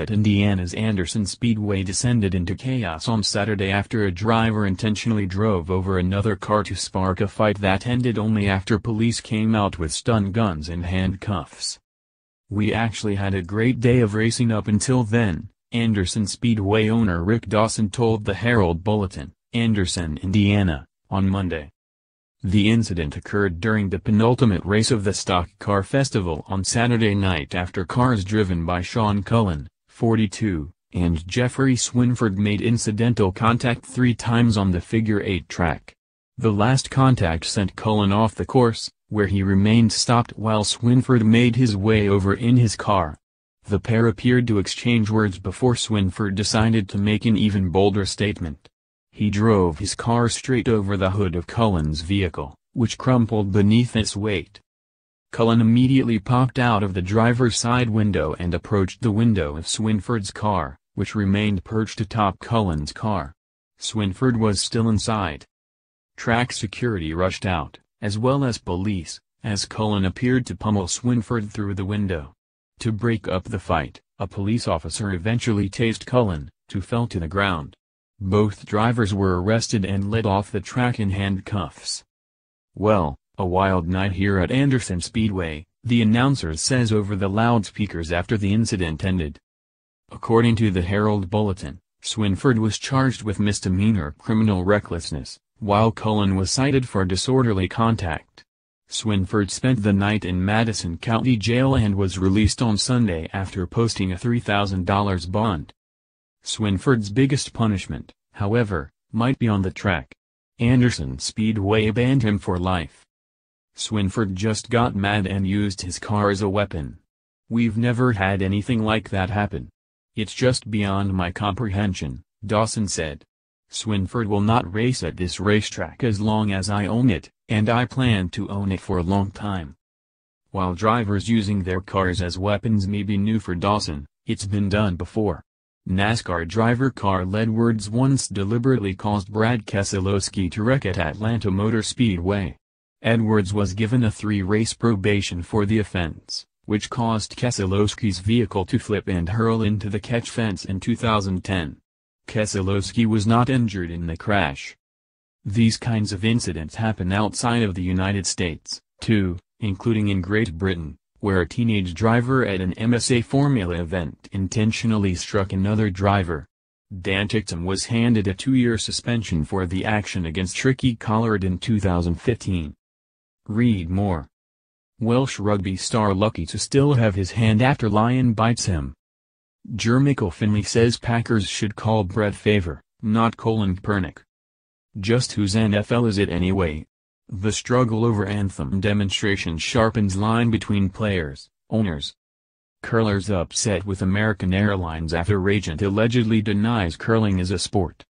at Indiana's Anderson Speedway descended into chaos on Saturday after a driver intentionally drove over another car to spark a fight that ended only after police came out with stun guns and handcuffs. We actually had a great day of racing up until then, Anderson Speedway owner Rick Dawson told the Herald Bulletin, Anderson, Indiana, on Monday. The incident occurred during the penultimate race of the Stock Car Festival on Saturday night after cars driven by Shawn Cullen, 42, and Jeffrey Swinford made incidental contact three times on the figure-eight track. The last contact sent Cullen off the course, where he remained stopped while Swinford made his way over in his car. The pair appeared to exchange words before Swinford decided to make an even bolder statement. He drove his car straight over the hood of Cullen's vehicle, which crumpled beneath its weight. Cullen immediately popped out of the driver's side window and approached the window of Swinford's car, which remained perched atop Cullen's car. Swinford was still inside. Track security rushed out, as well as police, as Cullen appeared to pummel Swinford through the window. To break up the fight, a police officer eventually tased Cullen, who fell to the ground. Both drivers were arrested and led off the track in handcuffs. Well, a wild night here at Anderson Speedway, the announcer says over the loudspeakers after the incident ended. According to the Herald Bulletin, Swinford was charged with misdemeanor criminal recklessness, while Cullen was cited for disorderly contact. Swinford spent the night in Madison County Jail and was released on Sunday after posting a $3,000 bond. Swinford's biggest punishment, however, might be on the track. Anderson Speedway banned him for life. Swinford just got mad and used his car as a weapon. We've never had anything like that happen. It's just beyond my comprehension, Dawson said. Swinford will not race at this racetrack as long as I own it, and I plan to own it for a long time. While drivers using their cars as weapons may be new for Dawson, it's been done before. NASCAR driver Carl Edwards once deliberately caused Brad Keselowski to wreck at Atlanta Motor Speedway. Edwards was given a three-race probation for the offense, which caused Keselowski's vehicle to flip and hurl into the catch fence in 2010. Keselowski was not injured in the crash. These kinds of incidents happen outside of the United States, too, including in Great Britain where a teenage driver at an MSA Formula event intentionally struck another driver. Dan Ticktum was handed a two-year suspension for the action against Ricky Collard in 2015. Read more. Welsh rugby star lucky to still have his hand after lion bites him. Jermichael Finley says Packers should call Brett Favre, not Colin Kaepernick. Just whose NFL is it anyway? The struggle over anthem demonstration sharpens line between players, owners. Curlers upset with American Airlines after agent allegedly denies curling is a sport.